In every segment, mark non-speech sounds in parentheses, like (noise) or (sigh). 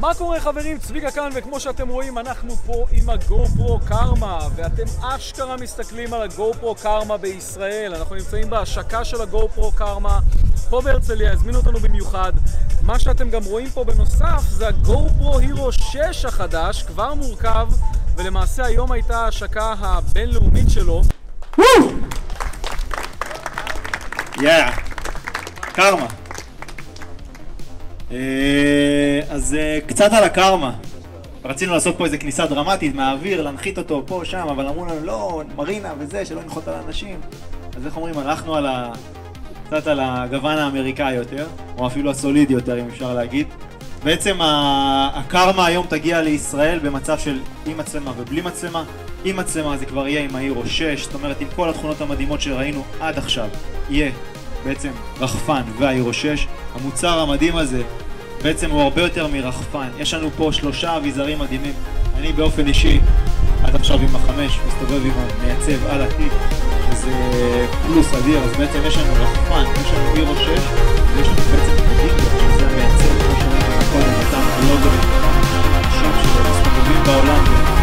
מה קורה חברים? צביקה כאן, וכמו שאתם רואים, אנחנו פה עם הגו-פרו קרמה, ואתם אשכרה מסתכלים על הגו-פרו קרמה בישראל. אנחנו נמצאים בהשקה של הגו-פרו קרמה פה בהרצליה, הזמינו אותנו במיוחד. מה שאתם גם רואים פה בנוסף זה הגו-פרו הירו 6 החדש, כבר מורכב, ולמעשה היום הייתה ההשקה הבינלאומית שלו. יאה, קרמה. אז אה, קצת על הקרמה. רצינו לעשות פה איזה כניסה דרמטית מהאוויר, להנחית אותו פה, שם, אבל אמרו לנו לא, מרינה וזה, שלא ננחות על האנשים. אז איך אומרים, הלכנו על ה... קצת על הגוון האמריקאי יותר, או אפילו הסולידי יותר, אם אפשר להגיד. בעצם הקרמה היום תגיע לישראל במצב של עם מצלמה ובלי מצלמה. עם מצלמה זה כבר יהיה עם האירו 6, זאת אומרת עם כל התכונות המדהימות שראינו עד עכשיו, יהיה בעצם רחפן והאירו 6. המוצר המדהים הזה בעצם הוא הרבה יותר מרחפן. יש לנו פה שלושה אביזרים מדהימים. אני באופן אישי, עד עכשיו עם החמש, מסתובב עם המייצב על התיק, וזה פלוס אדיר, אז בעצם יש לנו רחפן, יש לנו אירו 6, ויש לנו בעצם את הדינגו, שזה המייצב, כמו שראינו קודם, אותם הלוגרים, האנשים שמסתובבים בעולם.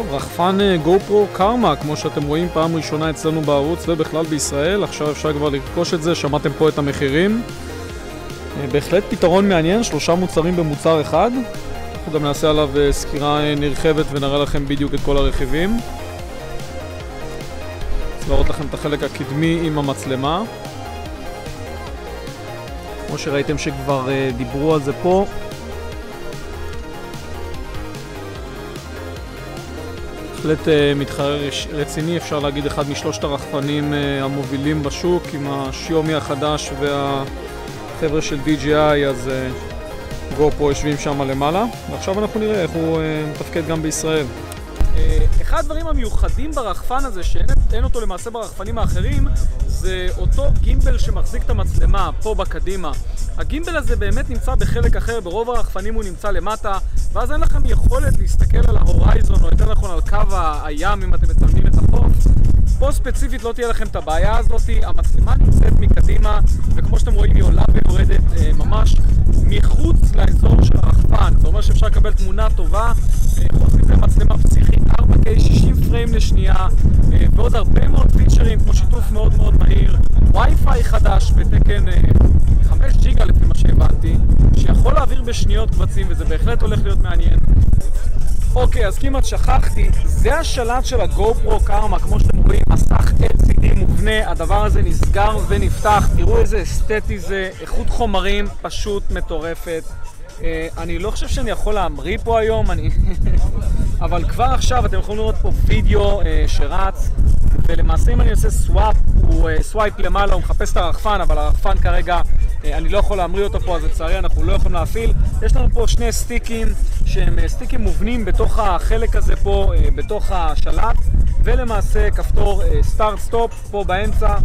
טוב, רחפן גו-פרו קרמה, כמו שאתם רואים פעם ראשונה אצלנו בערוץ ובכלל בישראל, עכשיו אפשר כבר לרכוש את זה, שמעתם פה את המחירים. אה, בהחלט פתרון מעניין, שלושה מוצרים במוצר אחד. אנחנו גם נעשה עליו אה, סקירה אה, נרחבת ונראה לכם בדיוק את כל הרכיבים. רוצה להראות לכם את החלק הקדמי עם המצלמה. כמו שראיתם שכבר אה, דיברו על זה פה, בהחלט אה, מתחרה רציני, אפשר להגיד אחד משלושת הרחפנים אה, המובילים בשוק עם השיומי החדש והחבר'ה של DJI, אז אה, גו-פרו יושבים שם למעלה, ועכשיו אנחנו נראה איך הוא מתפקד גם בישראל. אחד הדברים המיוחדים ברחפן הזה, שאין אין אותו למעשה ברחפנים האחרים, זה אותו גימבל שמחזיק את המצלמה פה בקדימה. הגימבל הזה באמת נמצא בחלק אחר, ברוב הרחפנים הוא נמצא למטה, ואז אין לכם יכולת להסתכל על ההורייזון, או יותר נכון על קו הים אם אתם מצלמים את החוף. פה ספציפית לא תהיה לכם את הבעיה הזאת, המצלמה נמצאת מקדימה, וכמו שאתם רואים היא עולה ויורדת אה, ממש מחוץ לאזור של הרחפן. זה אומר שאפשר לקבל תמונה טובה, אה, חוץ מזה מצלמה פסיכית 4K 60 פריים לשנייה, אה, ועוד הרבה מאוד פיצ'רים כמו שיתוף מאוד מאוד מהיר, חדש בתקן אה, 5 ג'יגה לפי מה שהבנתי, שיכול להעביר בשניות קבצים, וזה בהחלט הולך להיות מעניין. אוקיי, אז כמעט שכחתי, זה השלט של הגו-פרו קרמה, כמו שאתם רואים, מסך LCD מובנה, הדבר הזה נסגר ונפתח, תראו איזה אסתטי זה, איכות חומרים פשוט מטורפת. אה, אני לא חושב שאני יכול להמריא פה היום, אני... (laughs) אבל כבר עכשיו אתם יכולים לראות פה וידאו אה, שרץ, ולמעשה אם אני עושה swap, הוא אה, swipe למעלה, הוא מחפש את הרחפן, אבל הרחפן כרגע, אה, אני לא יכול להמריא אותו פה, אז לצערי אנחנו לא יכולים להפעיל. יש לנו פה שני סטיקים, שהם אה, סטיקים מובנים בתוך החלק הזה פה, אה, בתוך השלט, ולמעשה כפתור start stop פה באמצע,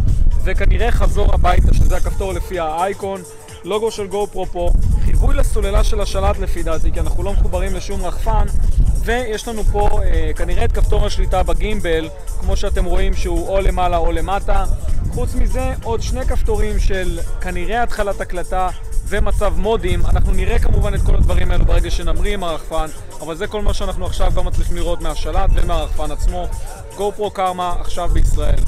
וכנראה חזור הביתה, שזה הכפתור לפי האייקון. לוגו של GoPro פה, חיווי לסוללה של השלט לפי דעתי, כי אנחנו לא מחוברים לשום רחפן, ויש לנו פה אה, כנראה את כפתור השליטה בגימבל, כמו שאתם רואים שהוא או למעלה או למטה. חוץ מזה, עוד שני כפתורים של כנראה התחלת הקלטה ומצב מודים. אנחנו נראה כמובן את כל הדברים האלו ברגע שנמריא עם הרחפן, אבל זה כל מה שאנחנו עכשיו גם מצליחים לראות מהשלט ומהרחפן עצמו. גו פרו קרמה עכשיו בישראל.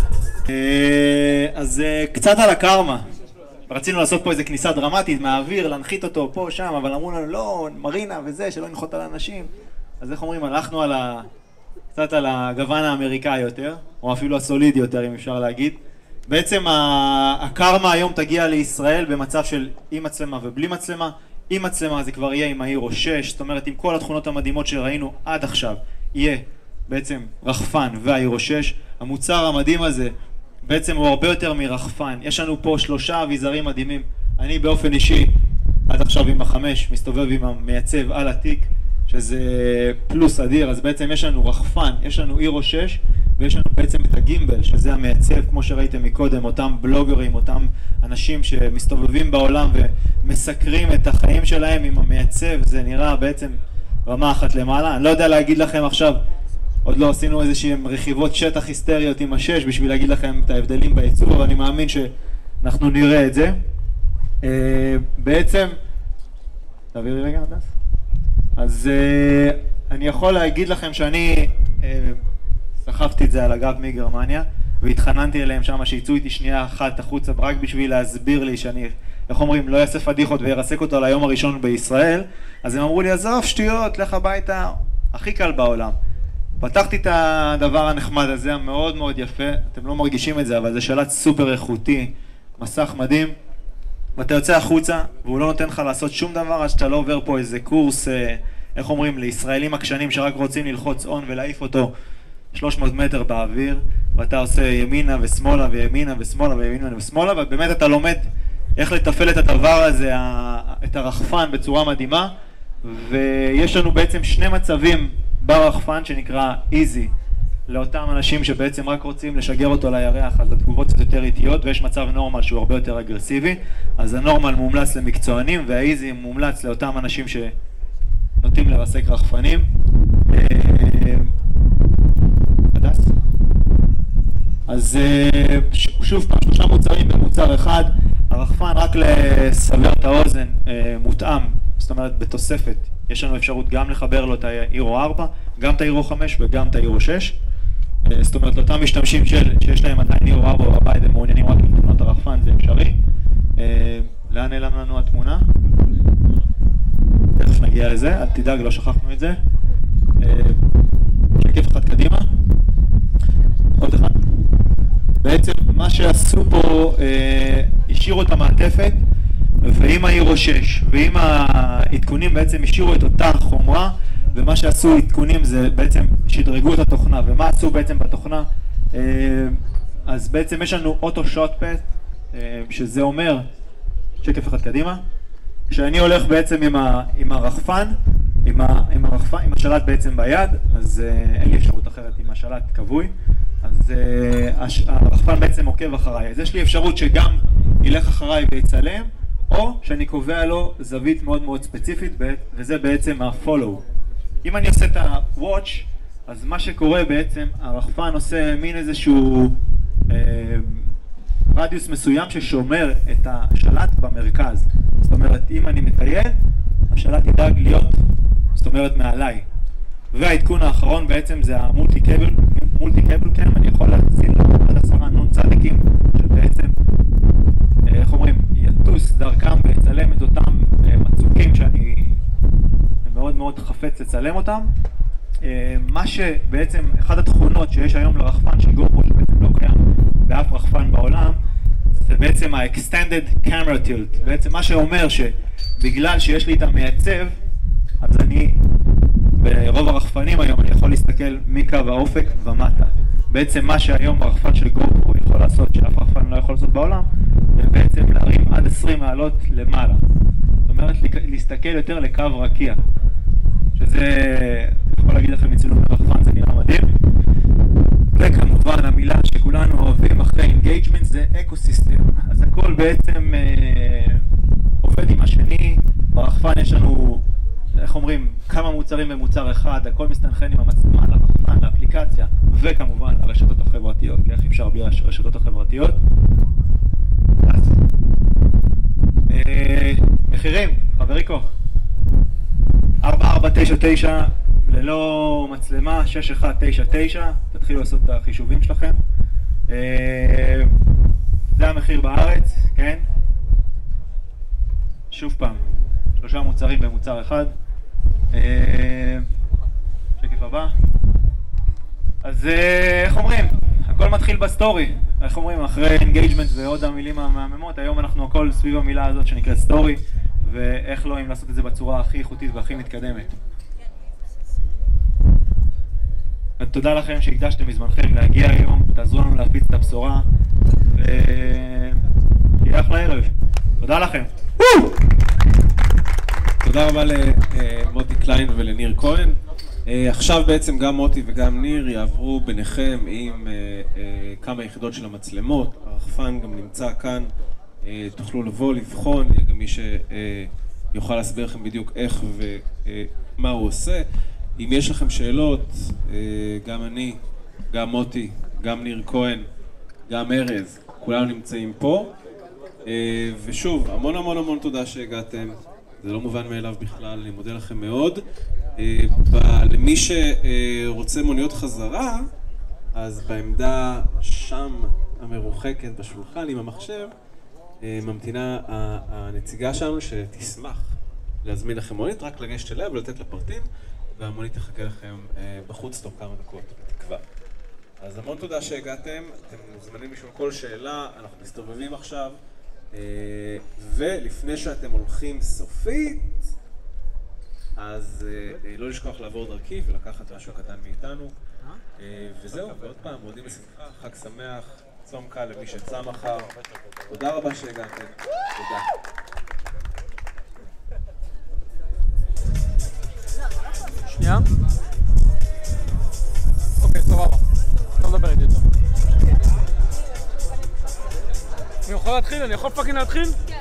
אה, אז אה, קצת על הקרמה. רצינו לעשות פה איזה כניסה דרמטית מהאוויר, להנחית אותו פה, שם, אבל אמרו לנו, לא, מרינה וזה, שלא ננחות על האנשים. אז איך אומרים, הלכנו על ה... קצת על הגוון האמריקאי יותר, או אפילו הסולידי יותר, אם אפשר להגיד. בעצם הקרמה היום תגיע לישראל במצב של עם מצלמה ובלי מצלמה. עם מצלמה זה כבר יהיה עם האירו 6, זאת אומרת עם כל התכונות המדהימות שראינו עד עכשיו, יהיה בעצם רחפן והאירו 6. המוצר המדהים הזה בעצם הוא הרבה יותר מרחפן. יש לנו פה שלושה אביזרים מדהימים. אני באופן אישי, עד עכשיו עם החמש, מסתובב עם המייצב על התיק, שזה פלוס אדיר, אז בעצם יש לנו רחפן, יש לנו אירו 6 ויש לנו בעצם את הגימבל, שזה המייצב, כמו שראיתם מקודם, אותם בלוגרים, אותם אנשים שמסתובבים בעולם ומסקרים את החיים שלהם עם המייצב, זה נראה בעצם רמה אחת למעלה. אני לא יודע להגיד לכם עכשיו עוד לא עשינו איזשהן רכיבות שטח היסטריות עם השש בשביל להגיד לכם את ההבדלים בייצור, אבל אני מאמין שאנחנו נראה את זה. אה, בעצם, תעביר לי רגע הדס. אז אה, אני יכול להגיד לכם שאני אה, סחבתי את זה על הגב מגרמניה והתחננתי אליהם שם שיצאו איתי שנייה אחת החוצה רק בשביל להסביר לי שאני, איך אומרים, לא אעשה פדיחות וירסק אותו ליום הראשון בישראל אז הם אמרו לי עזוב שטויות, לך הביתה, הכי קל בעולם פתחתי את הדבר הנחמד הזה, המאוד מאוד יפה, אתם לא מרגישים את זה, אבל זה שלט סופר איכותי, מסך מדהים, ואתה יוצא החוצה, והוא לא נותן לך לעשות שום דבר עד שאתה לא עובר פה איזה קורס, אה, איך אומרים, לישראלים עקשנים שרק רוצים ללחוץ און ולהעיף אותו 300 מטר באוויר, ואתה עושה ימינה ושמאלה וימינה ושמאלה וימינה ושמאלה, ובאמת אתה לומד איך לתפעל את הדבר הזה, את הרחפן בצורה מדהימה, ויש לנו בעצם שני מצבים ברחפן שנקרא איזי לאותם אנשים שבעצם רק רוצים לשגר אותו לירח אז התגובות קצת יותר איטיות ויש מצב נורמל שהוא הרבה יותר אגרסיבי. אז הנורמל מומלץ למקצוענים והאיזי מומלץ לאותם אנשים שנוטים לרסק רחפנים. אה, אז אה, שוב פעם, שלושה מוצרים במוצר אחד, הרחפן רק לסבר את האוזן אה, מותאם, זאת אומרת בתוספת יש לנו אפשרות גם לחבר לו את האירו 4, גם את האירו 5 וגם את האירו 6. אה, זאת אומרת, לאותם משתמשים של, שיש להם עדיין אירו 4 בבית הם מעוניינים רק בתמונות הרחפן, זה אפשרי. אה, לאן נעלם לנו התמונה? תכף נגיע לזה, אל תדאג, לא שכחנו את זה. אה, שקף אחד קדימה. עוד אחד. בעצם מה שעשו פה, השאירו את המעטפת ועם האירו 6 ועם העדכונים בעצם השאירו את אותה חומרה ומה שעשו עדכונים זה בעצם שדרגו את התוכנה. ומה עשו בעצם בתוכנה? אה, אז בעצם יש לנו אוטו שוטפט אה, שזה אומר, שקף אחד קדימה כשאני הולך בעצם עם, ה, עם הרחפן עם, ה, עם, הרחפן, עם השלט בעצם ביד אז אה, אין לי אפשרות אחרת עם השלט כבוי. אז הרחפן בעצם עוקב אחריי. אז יש לי אפשרות שגם ילך אחריי ויצלם או שאני קובע לו זווית מאוד מאוד ספציפית, וזה בעצם ה-follow. אם אני עושה את ה-watch, אז מה שקורה בעצם, הרחפן עושה מין איזשהו אה, רדיוס מסוים ששומר את השלט במרכז. זאת אומרת, אם אני מטייל, השלט ידאג להיות, זאת אומרת, מעליי. והעדכון האחרון בעצם זה המולטי קבל, מולטי קבל קאם, אני יכול להציל עד עשרה נון צדיקים, שבעצם, אה, איך אומרים, לטוס דרכם ולצלם את אותם אה, מצוקים שאני מאוד מאוד חפץ לצלם אותם. אה, מה שבעצם, אחת התכונות שיש היום לרחפן של גופו שבעצם לא קיים באף רחפן בעולם, זה בעצם ה-extended camera tilt. בעצם מה שאומר שבגלל שיש לי את המייצב, אז אני, ברוב הרחפנים היום, אני יכול להסתכל מקו האופק ומטה. בעצם מה שהיום הרחפן של GoPro יכול לעשות, שאף רחפן לא יכול לעשות בעולם, ובעצם להרים עד 20 מעלות למעלה. זאת אומרת להסתכל יותר לקו רקיע, שזה, אני יכול להגיד לכם מצילום רחפן זה נראה מדהים. וכמובן המילה שכולנו אוהבים אחרי engagement זה ecosystem. אז הכל בעצם אה, עובד עם השני, ברחפן יש לנו, איך אומרים, כמה מוצרים במוצר אחד, הכל מסתנכרן עם המצלמה, לרחפן, לאפליקציה, וכמובן לרשתות החברתיות, איך אפשר בלי הרשתות החברתיות. אה, מחירים, חבריקו. 4499 ללא מצלמה, 6199, תתחילו לעשות את החישובים שלכם. אה, מחיר בארץ, כן? שוב פעם, שלושה מוצרים במוצר אחד. אה, שקף הבא. אז איך אומרים? הכל מתחיל ב story. איך אומרים? אחרי engagement ועוד המילים המהממות, היום אנחנו הכל סביב המילה הזאת שנקראת story, ואיך לא אם לעשות את זה בצורה הכי איכותית והכי מתקדמת. תודה לכם שהקדשתם מזמנכם להגיע היום, תעזרו לנו להפיץ את הבשורה. שיהיה אחלה ערב. תודה לכם. תודה רבה למוטי קליין ולניר כהן. אה, עכשיו בעצם גם מוטי וגם ניר יעברו ביניכם עם אה, אה, כמה יחידות של המצלמות. הרחפן גם נמצא כאן, תוכלו לבוא, לבחון, יהיה גם מי שיוכל להסביר לכם בדיוק איך ומה הוא עושה. אם יש לכם שאלות, גם אני, גם מוטי, גם ניר כהן, גם ארז, כולנו נמצאים פה. ושוב, המון המון המון תודה שהגעתם. זה לא מובן מאליו בכלל, אני מודה לכם מאוד. למי שרוצה מוניות חזרה, אז בעמדה שם המרוחקת בשולחן עם המחשב, אה, ממתינה הנציגה שלנו שתשמח להזמין לכם מונית, רק לגשת אליה ולתת לה פרטים, והמונית תחכה לכם אה, בחוץ תוך כמה דקות, בתקווה. אז המון תודה שהגעתם, אתם מוזמנים לשאול כל שאלה, אנחנו מסתובבים עכשיו. אה, ולפני שאתם הולכים סופית, אז אה, אה, לא לשכוח לעבור דרכי ולקחת משהו קטן מאיתנו. וזהו, ועוד פעם, מודים בשמחה, חג שמח, צום קל למי שצם מחר. תודה רבה שהגעתם. תודה. שנייה. אוקיי, סבבה. לא מדבר איתי יותר. אני יכול להתחיל? אני יכול פאקינג להתחיל? כן.